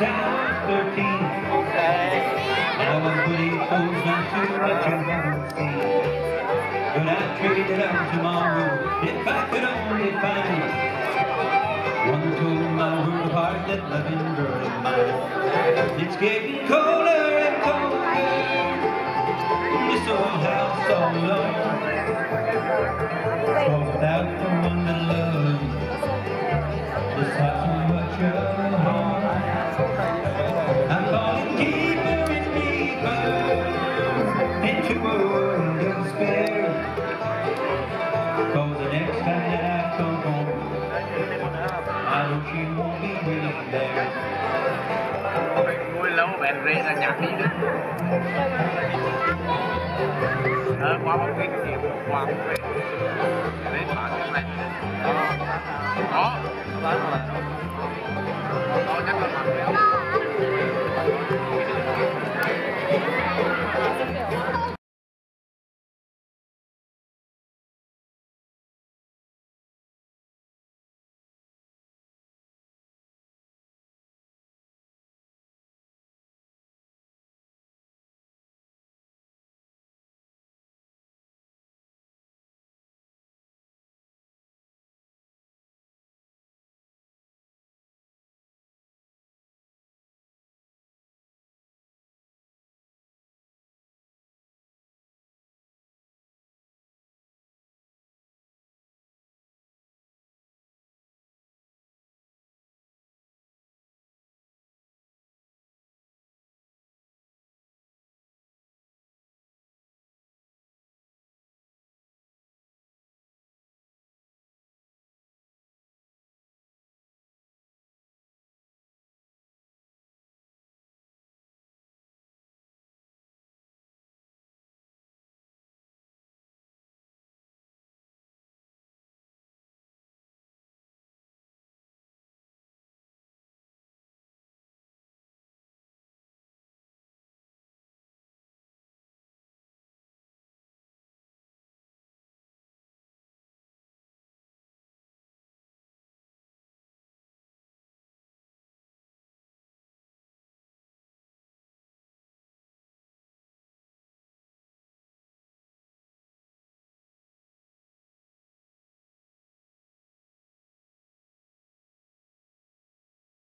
was 13. Now I'm putting clothes on too much I haven't seen. But I'd trade it out tomorrow if I could only find one told my world heart that loving girl of mine. It's getting colder and colder. This old house all alone. Without the one that loves this house into a world of. Cause the next time that I come home, I know she won't be waiting there. vui lâu rê nhạc đi đó ờ qua bóng kinh thì qua bóng về đấy cái này đó đó đó